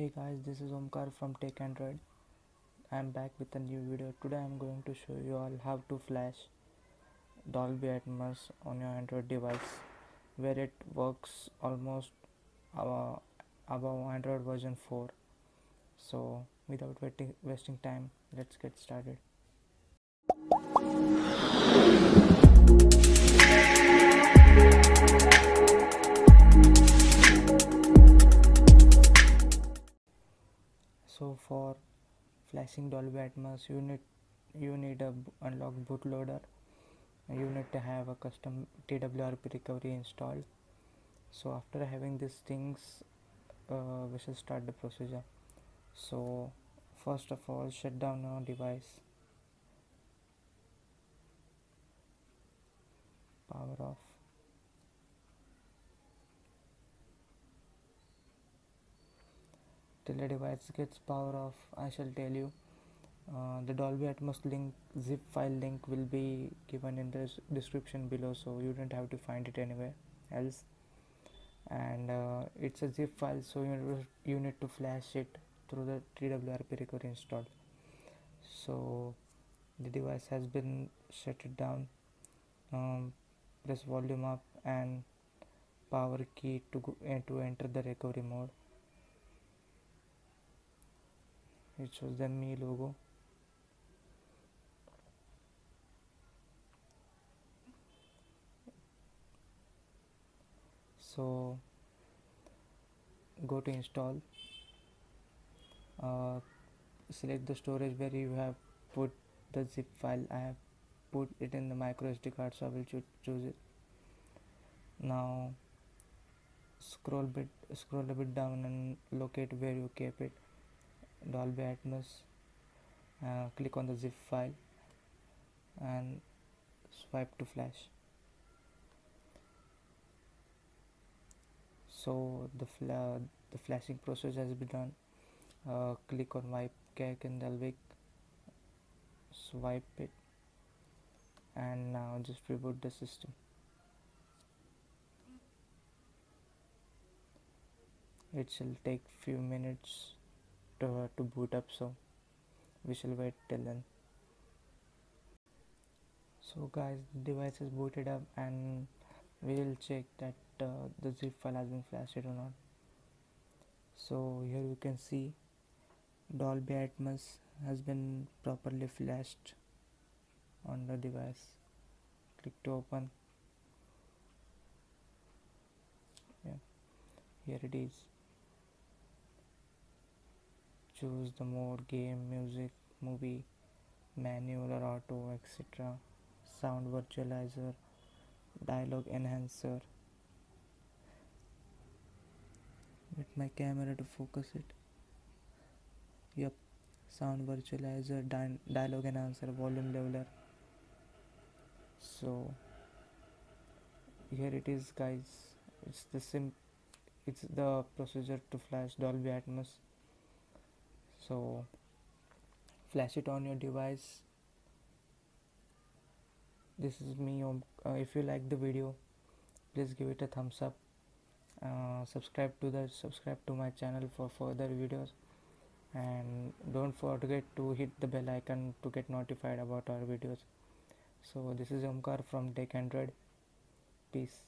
Hey guys, this is Omkar from Tech Android. I am back with a new video. Today I am going to show you all how to flash Dolby Atmos on your Android device where it works almost uh, above Android version 4. So without wasting time, let's get started. Flashing Dolby Atmos you need you need a unlock bootloader you need to have a custom TWRP recovery installed. So after having these things uh, we shall start the procedure. So first of all shut down your device. Power off till the device gets power off i shall tell you. Uh, the dolby atmos link zip file link will be given in the description below so you don't have to find it anywhere else. And uh, it's a zip file so you need, to, you need to flash it through the twrp recovery installed. So the device has been shut down. Um, press volume up and power key to go, uh, to enter the recovery mode it shows the Mi logo so go to install uh, select the storage where you have put the zip file. I have put it in the micro sd card so i will choo- choose it. Now scroll bit scroll a bit down and locate where you keep it dolby atmos uh, click on the zip file and swipe to flash. So the fla- the flashing process has been done. Uh, click on wipe cache in Dalvik swipe it. And now just reboot the system. It shall take few minutes to, to boot up so we shall wait till then. So guys the device is booted up and we will check that uh, the zip file has been flashed or not. So here you can see Dolby Atmos has been properly flashed on the device. Click to open. Yeah here it is choose the mode game music movie manual or auto etc sound virtualizer dialogue enhancer. Get my camera to focus it. Yep sound virtualizer di- dialogue enhancer volume leveler. So here it is guys. It's the sim it's the procedure to flash dolby atmos so flash it on your device. This is me. Uh, if you like the video please give it a thumbs up. Uh, subscribe to the subscribe to my channel for further videos. And don't forget to hit the bell icon to get notified about our videos. So this is omkar from tech android. Peace